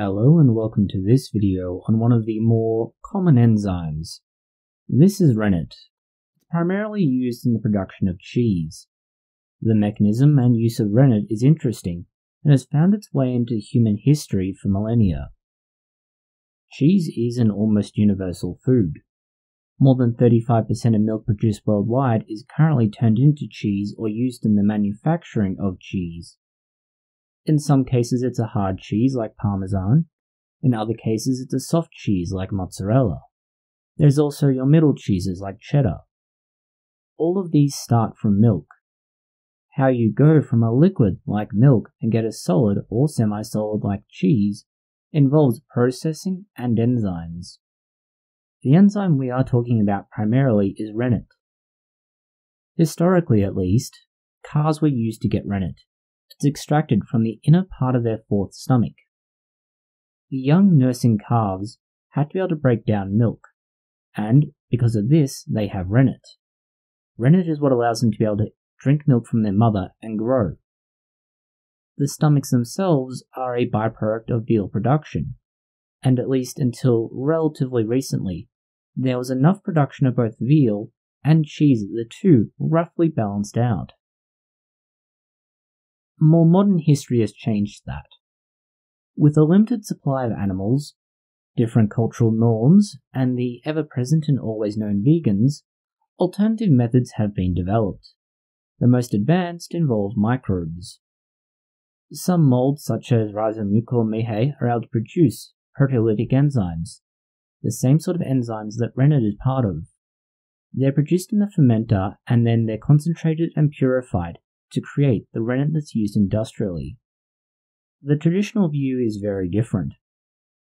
Hello and welcome to this video on one of the more common enzymes. This is rennet. It's primarily used in the production of cheese. The mechanism and use of rennet is interesting and has found its way into human history for millennia. Cheese is an almost universal food. More than 35% of milk produced worldwide is currently turned into cheese or used in the manufacturing of cheese. In some cases, it's a hard cheese like Parmesan. In other cases, it's a soft cheese like mozzarella. There's also your middle cheeses like cheddar. All of these start from milk. How you go from a liquid like milk and get a solid or semi solid like cheese involves processing and enzymes. The enzyme we are talking about primarily is rennet. Historically, at least, cars were used to get rennet. It's extracted from the inner part of their fourth stomach. The young nursing calves had to be able to break down milk, and because of this, they have rennet. Rennet is what allows them to be able to drink milk from their mother and grow. The stomachs themselves are a byproduct of veal production, and at least until relatively recently, there was enough production of both veal and cheese that the two roughly balanced out. More modern history has changed that. With a limited supply of animals, different cultural norms, and the ever present and always known vegans, alternative methods have been developed. The most advanced involve microbes. Some molds, such as Rhizomucor miehei, are able to produce proteolytic enzymes, the same sort of enzymes that rennet is part of. They're produced in the fermenter and then they're concentrated and purified to create the rennet that's used industrially. The traditional view is very different.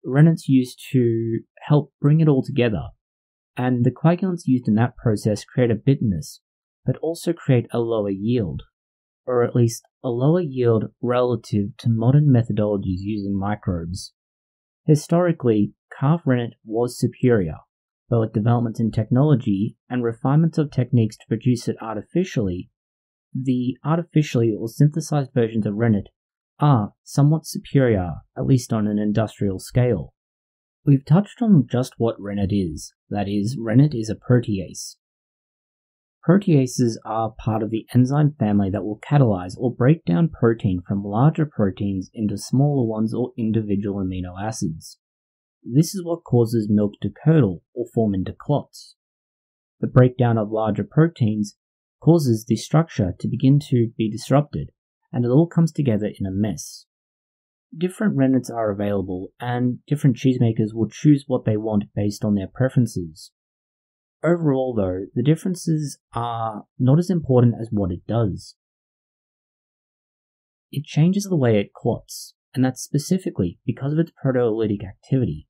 Rennet's used to help bring it all together, and the coagulants used in that process create a bitterness, but also create a lower yield, or at least a lower yield relative to modern methodologies using microbes. Historically, calf rennet was superior, but with developments in technology and refinements of techniques to produce it artificially, the artificially or synthesized versions of rennet are somewhat superior, at least on an industrial scale. We've touched on just what rennet is, that is, rennet is a protease. Proteases are part of the enzyme family that will catalyze or break down protein from larger proteins into smaller ones or individual amino acids. This is what causes milk to curdle or form into clots. The breakdown of larger proteins causes the structure to begin to be disrupted, and it all comes together in a mess. Different rennets are available, and different cheesemakers will choose what they want based on their preferences. Overall, though, the differences are not as important as what it does. It changes the way it clots, and that's specifically because of its proteolytic activity.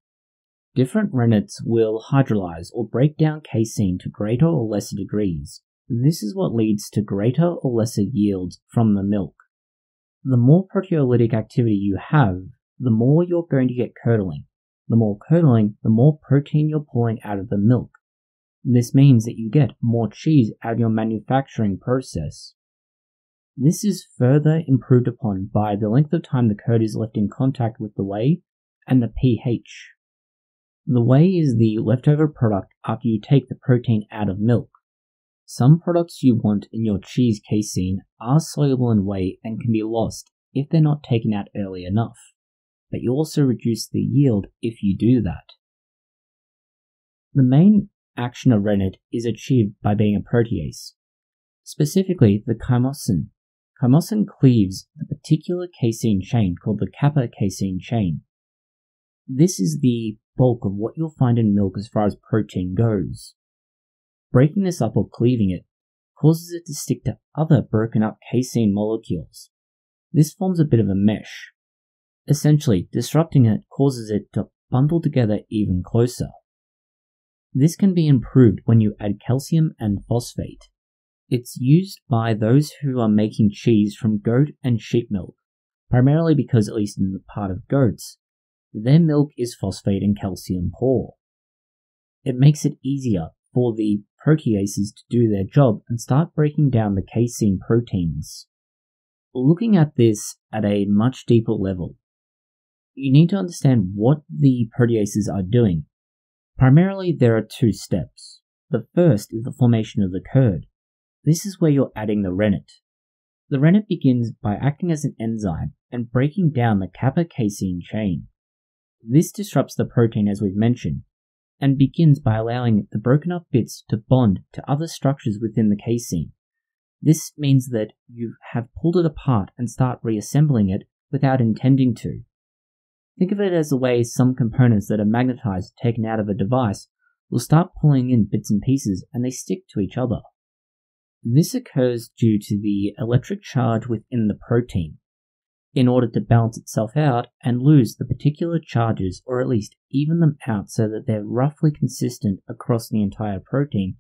Different rennets will hydrolyze or break down casein to greater or lesser degrees, this is what leads to greater or lesser yields from the milk. The more proteolytic activity you have, the more you're going to get curdling. The more curdling, the more protein you're pulling out of the milk. This means that you get more cheese out of your manufacturing process. This is further improved upon by the length of time the curd is left in contact with the whey and the pH. The whey is the leftover product after you take the protein out of milk. Some products you want in your cheese casein are soluble in whey and can be lost if they're not taken out early enough, but you also reduce the yield if you do that. The main action of rennet is achieved by being a protease, specifically the chymosin. Chymosin cleaves a particular casein chain called the kappa casein chain. This is the bulk of what you'll find in milk as far as protein goes. Breaking this up or cleaving it causes it to stick to other broken up casein molecules. This forms a bit of a mesh. Essentially, disrupting it causes it to bundle together even closer. This can be improved when you add calcium and phosphate. It's used by those who are making cheese from goat and sheep milk, primarily because, at least in the part of goats, their milk is phosphate and calcium poor. It makes it easier for the proteases to do their job and start breaking down the casein proteins. Looking at this at a much deeper level, you need to understand what the proteases are doing. Primarily, there are two steps. The first is the formation of the curd. This is where you're adding the rennet. The rennet begins by acting as an enzyme and breaking down the kappa casein chain. This disrupts the protein as we've mentioned, and begins by allowing the broken up bits to bond to other structures within the casein. This means that you have pulled it apart and start reassembling it without intending to. Think of it as the way some components that are magnetized taken out of a device will start pulling in bits and pieces and they stick to each other. This occurs due to the electric charge within the protein. In order to balance itself out and lose the particular charges, or at least even them out so that they're roughly consistent across the entire protein,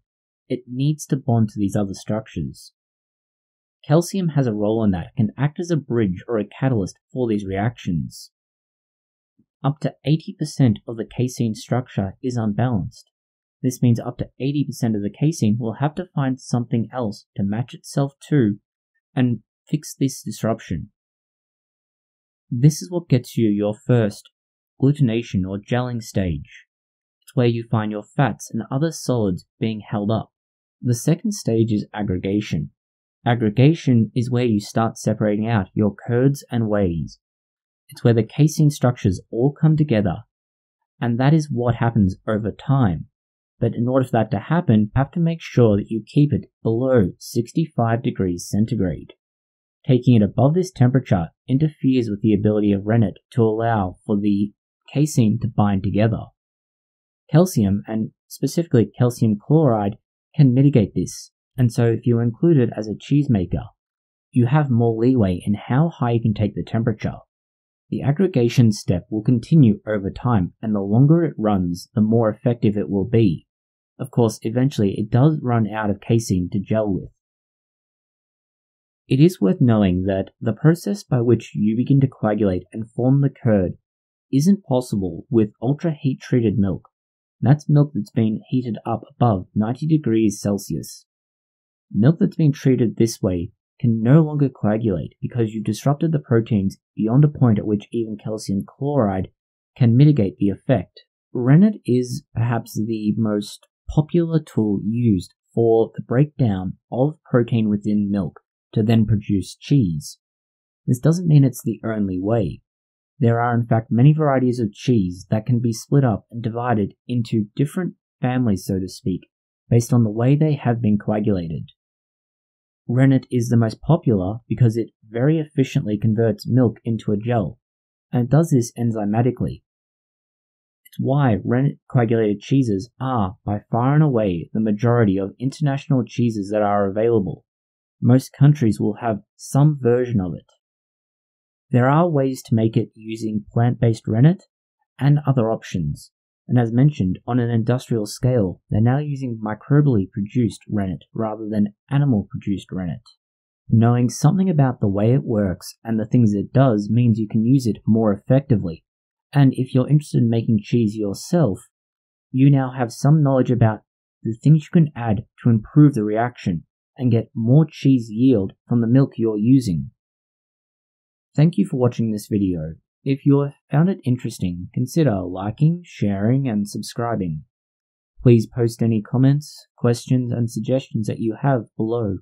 it needs to bond to these other structures. Calcium has a role in that, can act as a bridge or a catalyst for these reactions. Up to 80% of the casein structure is unbalanced. This means up to 80% of the casein will have to find something else to match itself to and fix this disruption. This is what gets you your first glutination or gelling stage. It's where you find your fats and other solids being held up. The second stage is aggregation. Aggregation is where you start separating out your curds and wheys. It's where the casein structures all come together, and that is what happens over time. But in order for that to happen, you have to make sure that you keep it below 65 degrees centigrade. Taking it above this temperature interferes with the ability of rennet to allow for the casein to bind together. Calcium, and specifically calcium chloride, can mitigate this and so if you include it as a cheesemaker, you have more leeway in how high you can take the temperature. The aggregation step will continue over time, and the longer it runs, the more effective it will be. Of course, eventually it does run out of casein to gel with. It is worth knowing that the process by which you begin to coagulate and form the curd isn't possible with ultra heat treated milk. That's milk that's been heated up above 90 degrees Celsius. Milk that's been treated this way can no longer coagulate because you've disrupted the proteins beyond a point at which even calcium chloride can mitigate the effect. Rennet is perhaps the most popular tool used for the breakdown of protein within milk to then produce cheese. This doesn't mean it's the only way. There are in fact many varieties of cheese that can be split up and divided into different families, so to speak, based on the way they have been coagulated. Rennet is the most popular because it very efficiently converts milk into a gel, and it does this enzymatically. It's why rennet coagulated cheeses are, by far and away, the majority of international cheeses that are available. Most countries will have some version of it. There are ways to make it using plant based rennet and other options, and as mentioned, on an industrial scale, they're now using microbially produced rennet rather than animal produced rennet. Knowing something about the way it works and the things it does means you can use it more effectively. And if you're interested in making cheese yourself, you now have some knowledge about the things you can add to improve the reaction and get more cheese yield from the milk you're using. Thank you for watching this video. If you found it interesting, consider liking, sharing, and subscribing. Please post any comments, questions, and suggestions that you have below.